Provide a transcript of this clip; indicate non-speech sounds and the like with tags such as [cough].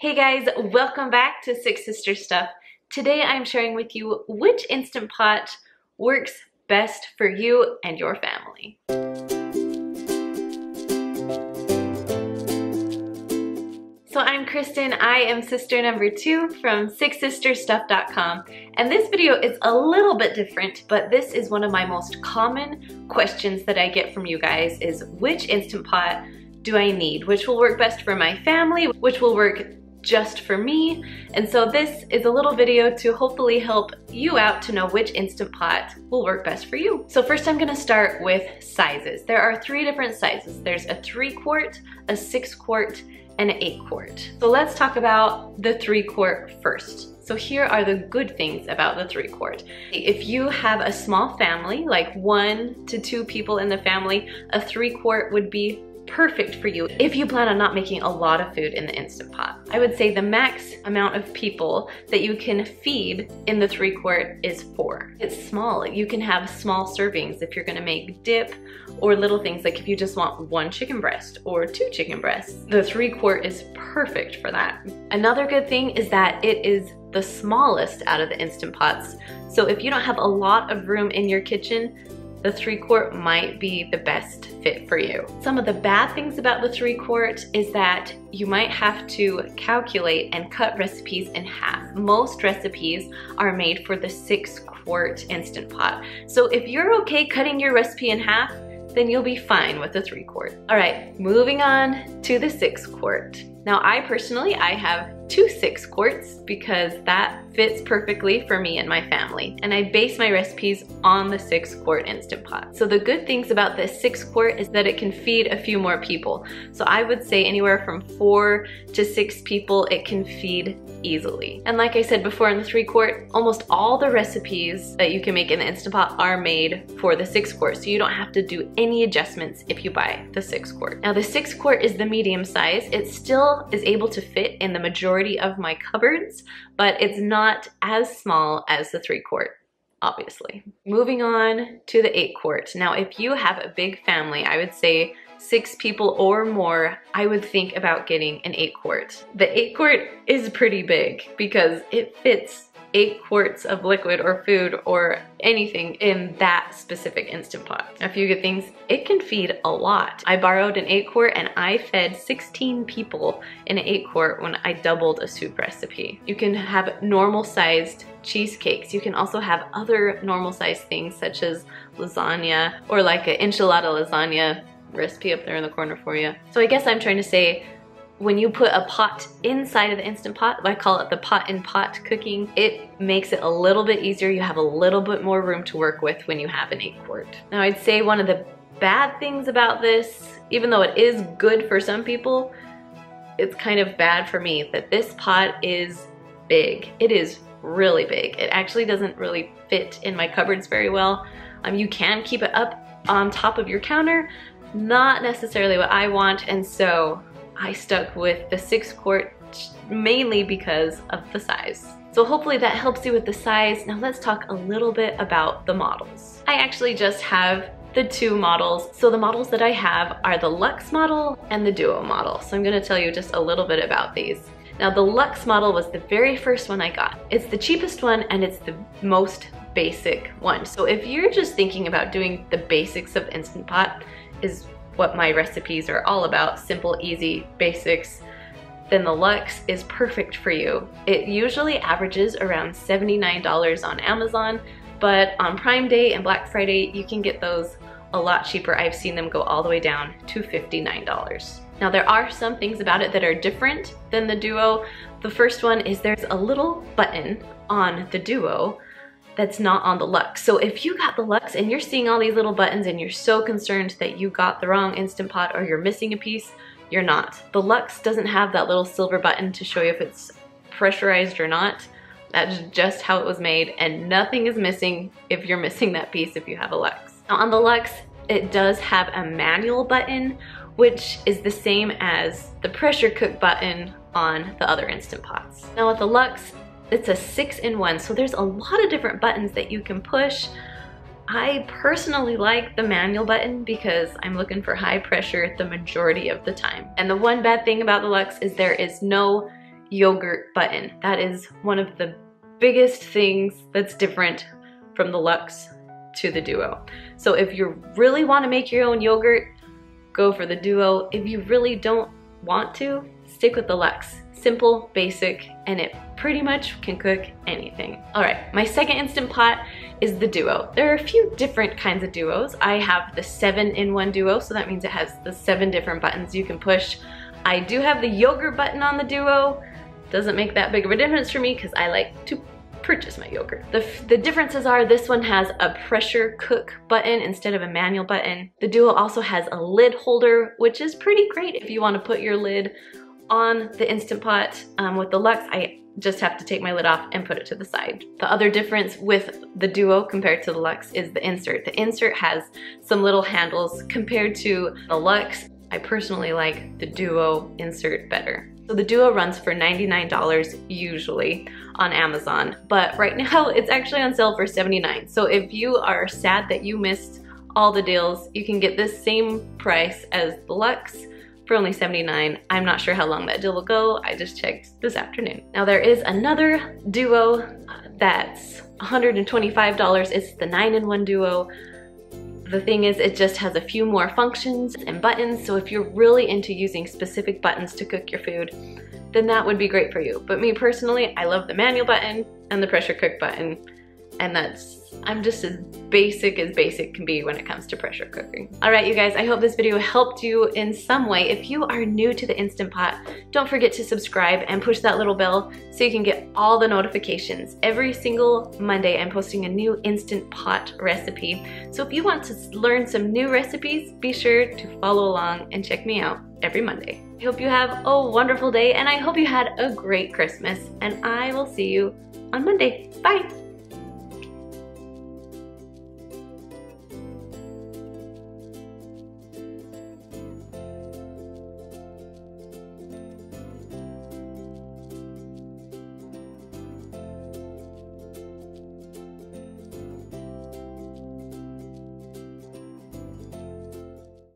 Hey guys, welcome back to Six Sister Stuff. Today I'm sharing with you which Instant Pot works best for you and your family. So I'm Kristen, I am sister number two from sixsisterstuff.com and this video is a little bit different but this is one of my most common questions that I get from you guys is which Instant Pot do I need? Which will work best for my family? Which will work just for me. And so this is a little video to hopefully help you out to know which Instant Pot will work best for you. So first I'm gonna start with sizes. There are three different sizes. There's a three quart, a six quart, and an eight quart. So let's talk about the three quart first. So here are the good things about the three quart. If you have a small family, like one to two people in the family, a three quart would be perfect for you if you plan on not making a lot of food in the Instant Pot. I would say the max amount of people that you can feed in the three quart is four. It's small. You can have small servings if you're gonna make dip or little things like if you just want one chicken breast or two chicken breasts. The three quart is perfect for that. Another good thing is that it is the smallest out of the Instant Pots. So if you don't have a lot of room in your kitchen, the three quart might be the best fit for you. Some of the bad things about the three quart is that you might have to calculate and cut recipes in half. Most recipes are made for the six quart Instant Pot. So if you're okay cutting your recipe in half, then you'll be fine with the three quart. All right, moving on to the six quart. Now I personally, I have two six quarts because that fits perfectly for me and my family. And I base my recipes on the six quart Instant Pot. So the good things about this six quart is that it can feed a few more people. So I would say anywhere from four to six people it can feed easily. And like I said before in the three quart, almost all the recipes that you can make in the Instant Pot are made for the six quart. So you don't have to do any adjustments if you buy the six quart. Now the six quart is the medium size. It still is able to fit in the majority majority of my cupboards, but it's not as small as the three quart obviously. Moving on to the eight quart. Now, if you have a big family, I would say six people or more, I would think about getting an eight quart. The eight quart is pretty big because it fits eight quarts of liquid or food or anything in that specific Instant Pot. A few good things, it can feed a lot. I borrowed an eight quart and I fed 16 people in an eight quart when I doubled a soup recipe. You can have normal sized cheesecakes. You can also have other normal sized things such as lasagna or like an enchilada lasagna recipe up there in the corner for you. So I guess I'm trying to say when you put a pot inside of the Instant Pot, I call it the pot in pot cooking, it makes it a little bit easier. You have a little bit more room to work with when you have an eight quart. Now I'd say one of the bad things about this, even though it is good for some people, it's kind of bad for me that this pot is big. It is really big. It actually doesn't really fit in my cupboards very well. Um, you can keep it up on top of your counter, not necessarily what I want, and so I stuck with the six quart mainly because of the size. So hopefully that helps you with the size. Now let's talk a little bit about the models. I actually just have the two models. So the models that I have are the Lux model and the Duo model. So I'm gonna tell you just a little bit about these. Now the Lux model was the very first one I got. It's the cheapest one and it's the most basic one. So if you're just thinking about doing the basics of Instant Pot is what my recipes are all about, simple, easy, basics, then the Lux is perfect for you. It usually averages around $79 on Amazon, but on Prime Day and Black Friday, you can get those a lot cheaper. I've seen them go all the way down to $59. Now there are some things about it that are different than the Duo. The first one is there's a little button on the Duo that's not on the Lux. So if you got the Lux and you're seeing all these little buttons and you're so concerned that you got the wrong Instant Pot or you're missing a piece, you're not. The Lux doesn't have that little silver button to show you if it's pressurized or not. That's just how it was made and nothing is missing if you're missing that piece if you have a Lux. Now on the Lux, it does have a manual button which is the same as the pressure cook button on the other Instant Pots. Now with the Lux, it's a six in one, so there's a lot of different buttons that you can push. I personally like the manual button because I'm looking for high pressure the majority of the time. And the one bad thing about the Lux is there is no yogurt button. That is one of the biggest things that's different from the Lux to the Duo. So if you really want to make your own yogurt, go for the Duo. If you really don't want to, stick with the Lux. Simple, basic, and it pretty much can cook anything. All right, my second Instant Pot is the Duo. There are a few different kinds of Duos. I have the seven in one Duo, so that means it has the seven different buttons you can push. I do have the yogurt button on the Duo. Doesn't make that big of a difference for me because I like to purchase my yogurt. The, the differences are this one has a pressure cook button instead of a manual button. The Duo also has a lid holder, which is pretty great if you want to put your lid on the Instant Pot. Um, with the Lux, I just have to take my lid off and put it to the side. The other difference with the Duo compared to the Lux is the insert. The insert has some little handles compared to the Lux. I personally like the Duo insert better. So the Duo runs for $99 usually on Amazon, but right [laughs] now it's actually on sale for 79. So if you are sad that you missed all the deals, you can get this same price as the Lux for only 79. I'm not sure how long that deal will go. I just checked this afternoon. Now there is another duo that's $125. It's the 9-in-1 duo. The thing is, it just has a few more functions and buttons, so if you're really into using specific buttons to cook your food, then that would be great for you. But me personally, I love the manual button and the pressure cook button and that's I'm just as basic as basic can be when it comes to pressure cooking. All right, you guys, I hope this video helped you in some way. If you are new to the Instant Pot, don't forget to subscribe and push that little bell so you can get all the notifications. Every single Monday, I'm posting a new Instant Pot recipe. So if you want to learn some new recipes, be sure to follow along and check me out every Monday. I hope you have a wonderful day and I hope you had a great Christmas and I will see you on Monday. Bye!